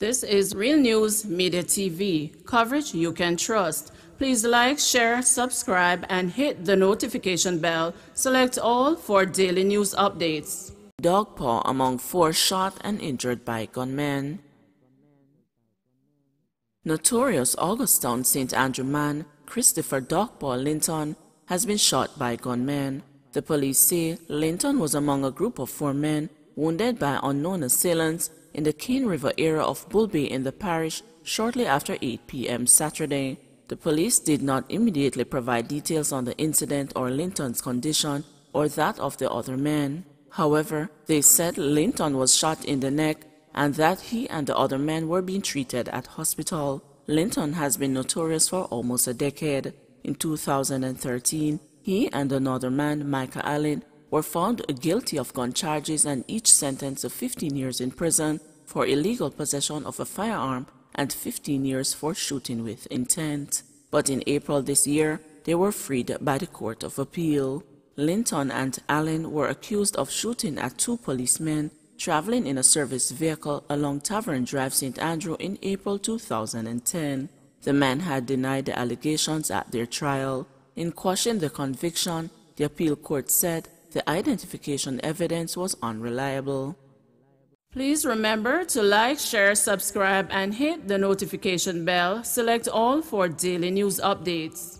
This is Real News Media TV, coverage you can trust. Please like, share, subscribe, and hit the notification bell. Select all for daily news updates. Dog paw among four shot and injured by gunmen. Notorious Augustown St. Andrew man Christopher Dog Paw Linton has been shot by gunmen. The police say Linton was among a group of four men wounded by unknown assailants in the Cane River area of Bull Bay in the parish shortly after 8 p.m. Saturday. The police did not immediately provide details on the incident or Linton's condition or that of the other men. However, they said Linton was shot in the neck and that he and the other men were being treated at hospital. Linton has been notorious for almost a decade. In 2013, he and another man, Micah Allen, were found guilty of gun charges and each sentenced to 15 years in prison for illegal possession of a firearm and 15 years for shooting with intent. But in April this year, they were freed by the Court of Appeal. Linton and Allen were accused of shooting at two policemen traveling in a service vehicle along Tavern Drive, St. Andrew in April 2010. The men had denied the allegations at their trial. In quashing the conviction, the appeal court said the identification evidence was unreliable. Please remember to like, share, subscribe, and hit the notification bell. Select all for daily news updates.